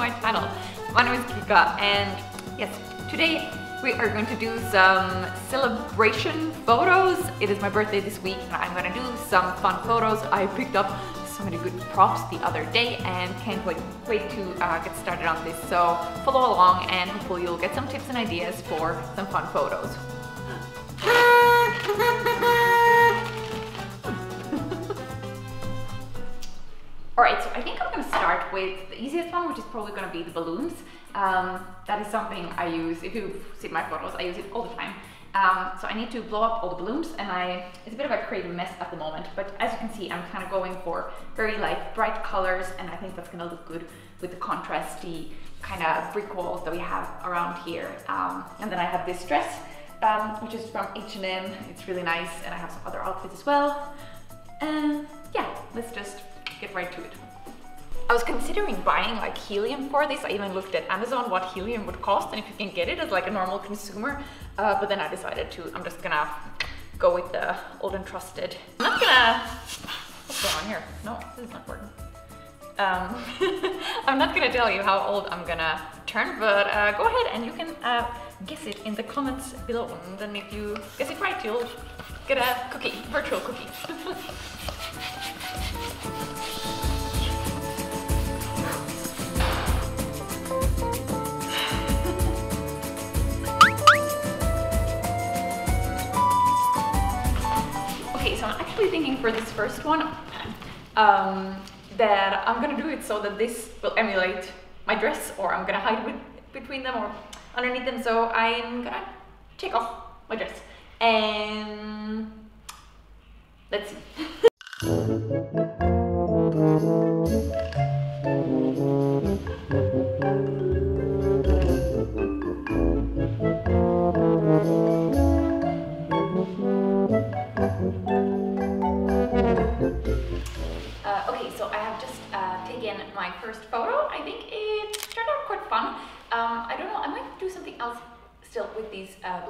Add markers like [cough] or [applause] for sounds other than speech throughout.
my channel. My name is Kika and yes, today we are going to do some celebration photos. It is my birthday this week and I'm gonna do some fun photos. I picked up so many good props the other day and can't wait, wait to uh, get started on this. So follow along and hopefully you'll get some tips and ideas for some fun photos. [laughs] Alright, so I think I'm gonna start with the easiest one, which is probably gonna be the balloons. Um, that is something I use, if you've seen my photos, I use it all the time. Um, so I need to blow up all the balloons and I, it's a bit of a crazy mess at the moment, but as you can see, I'm kind of going for very like bright colors and I think that's gonna look good with the contrasty kind of brick walls that we have around here. Um, and then I have this dress, um, which is from H&M. It's really nice and I have some other outfits as well. And yeah, let's just get right to it. I was considering buying like helium for this. I even looked at Amazon what helium would cost and if you can get it as like a normal consumer. Uh, but then I decided to, I'm just gonna go with the old and trusted. I'm not gonna, what's going on here? No, this is not working. Um, [laughs] I'm not gonna tell you how old I'm gonna turn, but uh, go ahead and you can uh, guess it in the comments below. And then if you guess it right, you'll get a cookie, virtual cookie. [laughs] Okay, so I'm actually thinking for this first one um, that I'm gonna do it so that this will emulate my dress or I'm gonna hide with, between them or underneath them. So I'm gonna take off my dress and let's see. [laughs]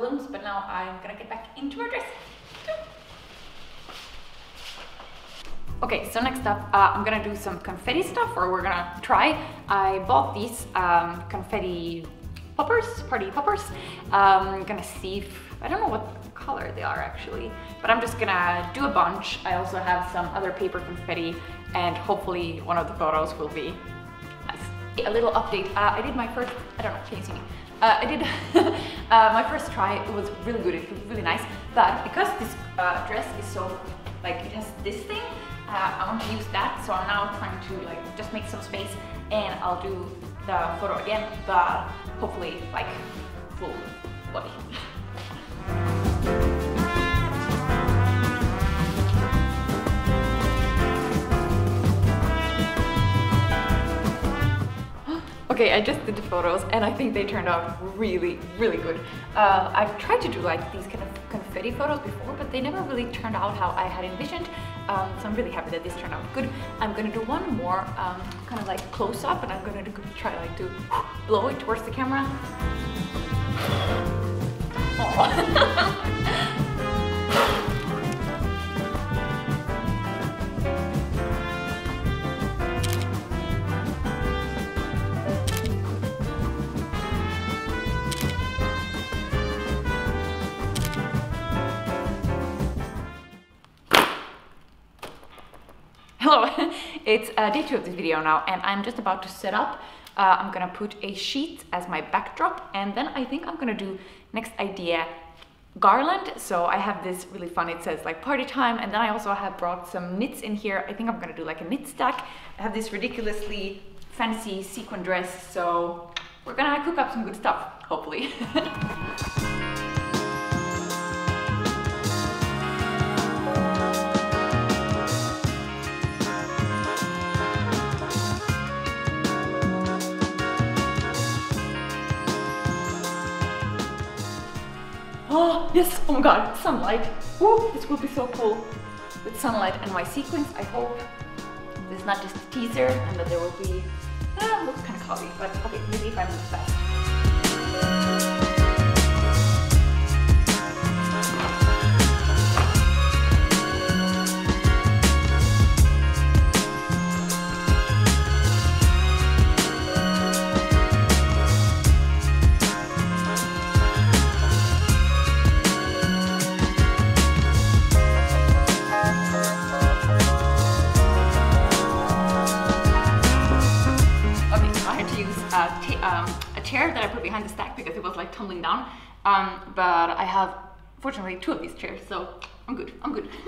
uh, but now I'm gonna get back into my dress. Okay, so next up, uh, I'm gonna do some confetti stuff, or we're gonna try. I bought these um, confetti poppers, party poppers. Um, I'm gonna see if, I don't know what color they are actually, but I'm just gonna do a bunch. I also have some other paper confetti and hopefully one of the photos will be nice. A little update, uh, I did my first, I don't know, can you see me? Uh, I did [laughs] uh, my first try, it was really good, it was really nice, but because this uh, dress is so, like it has this thing, uh, I want to use that, so I'm now trying to like just make some space and I'll do the photo again, but hopefully like full body. [laughs] Okay, I just did the photos and I think they turned out really, really good. Uh, I've tried to do like these kind of confetti photos before, but they never really turned out how I had envisioned. Um, so I'm really happy that this turned out good. I'm gonna do one more um, kind of like close up and I'm gonna do, try like to blow it towards the camera. [laughs] it's uh, day two of this video now and I'm just about to set up. Uh, I'm gonna put a sheet as my backdrop and then I think I'm gonna do next idea garland. So I have this really fun, it says like party time and then I also have brought some knits in here. I think I'm gonna do like a knit stack. I have this ridiculously fancy sequin dress so we're gonna cook up some good stuff, hopefully. [laughs] yes, oh my god, sunlight. Woo, this will be so cool. With sunlight and my sequins, I hope this is not just a teaser and that there will be, ah, looks kind of cloudy, but okay, maybe if I move fast. Down. Um, but I have, fortunately, two of these chairs, so I'm good, I'm good. [laughs]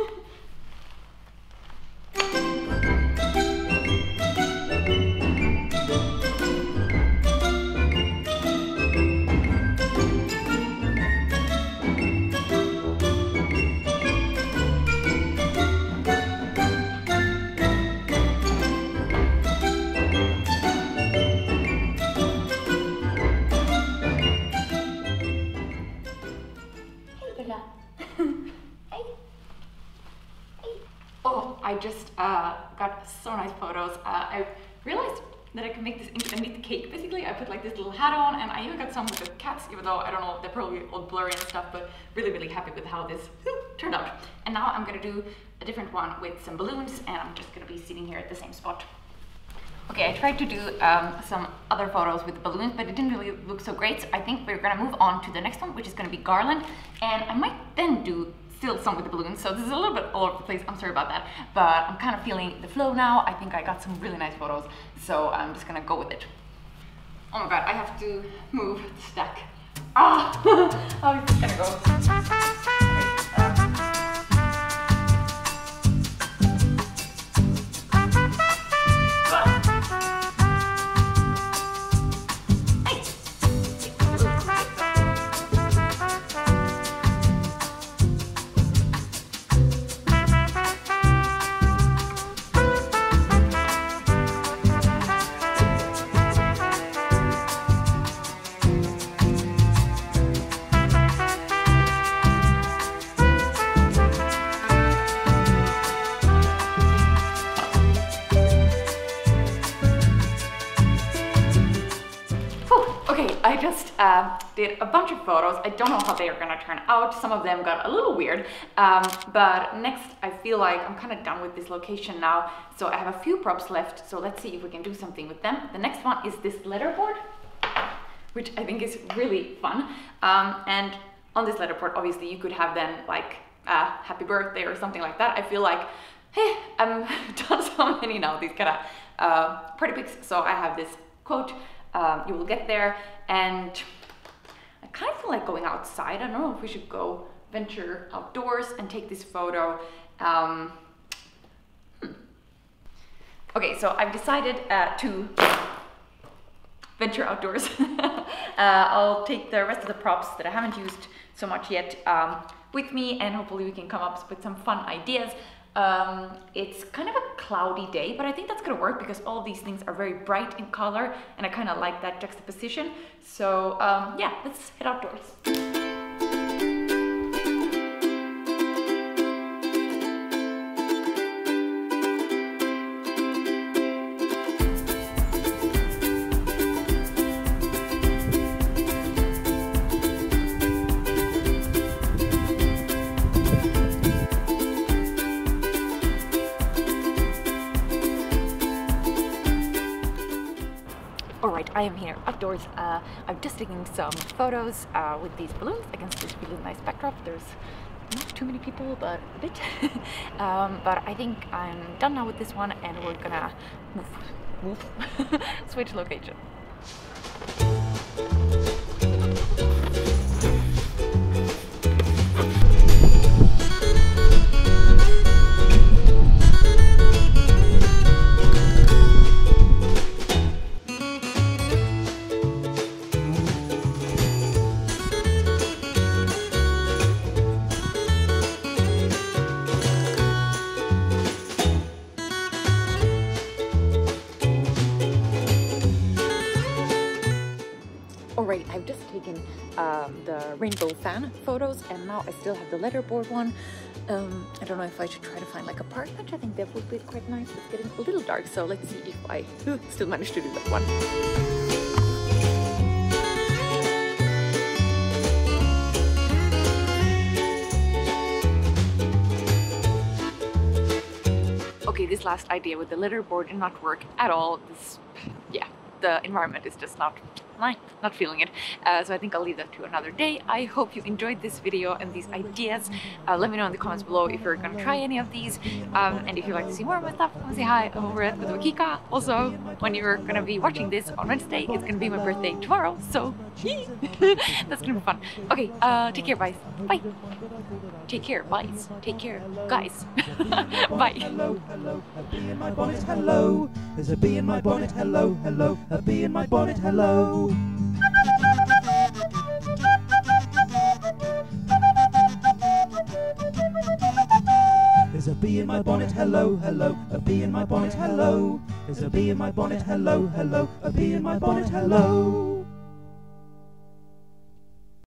so nice photos. Uh, I realized that I can make this into a knit cake basically. I put like this little hat on and I even got some with the cats, even though I don't know, they're probably all blurry and stuff, but really, really happy with how this turned out. And now I'm gonna do a different one with some balloons and I'm just gonna be sitting here at the same spot. Okay, I tried to do um, some other photos with the balloons, but it didn't really look so great. So I think we're gonna move on to the next one, which is gonna be garland. And I might then do still some with the balloons, so this is a little bit all over the place, I'm sorry about that. But I'm kind of feeling the flow now. I think I got some really nice photos, so I'm just gonna go with it. Oh my god, I have to move the stack. Ah! [laughs] Is this gonna go? Uh, did a bunch of photos. I don't know how they are gonna turn out. Some of them got a little weird, um, but next I feel like I'm kind of done with this location now. So I have a few props left. So let's see if we can do something with them. The next one is this letterboard, which I think is really fun. Um, and on this letterboard, obviously you could have then like uh, happy birthday or something like that. I feel like, hey, I've [laughs] done so many now, these kind of uh, party pics. So I have this quote, um, you will get there. And I kind of feel like going outside. I don't know if we should go venture outdoors and take this photo. Um, hmm. Okay, so I've decided uh, to venture outdoors. [laughs] uh, I'll take the rest of the props that I haven't used so much yet um, with me and hopefully we can come up with some fun ideas. Um, it's kind of a cloudy day, but I think that's gonna work because all these things are very bright in color and I kind of like that juxtaposition. So um, yeah, let's head outdoors. Uh, I'm just taking some photos uh, with these balloons against this really nice backdrop. There's not too many people, but a bit. [laughs] um, but I think I'm done now with this one, and we're gonna move, move, [laughs] switch location. Taken um, the rainbow fan photos and now I still have the letterboard one. Um, I don't know if I should try to find like a park bench. I think that would be quite nice. It's getting a little dark, so let's see if I still manage to do that one. Okay, this last idea with the letterboard did not work at all. This, yeah, the environment is just not nah, not feeling it. Uh, so I think I'll leave that to another day. I hope you enjoyed this video and these ideas. Uh, let me know in the comments below if you're gonna try any of these. Um, and if you'd like to see more of my stuff, come say hi over at the Kika. Also, when you're gonna be watching this on Wednesday, it's gonna be my birthday tomorrow. So [laughs] that's gonna be fun. Okay, uh, take care, guys. Bye. Take care, guys. Take care, guys. [laughs] Bye. Hello, hello, a bee in my bonnet, hello. There's a bee in my bonnet, hello, hello, a bee in my bonnet, hello. Bee in my bonnet, hello, hello, a bee in my bonnet, hello. There's a bee in my bonnet, hello, hello, a bee in my bonnet, hello.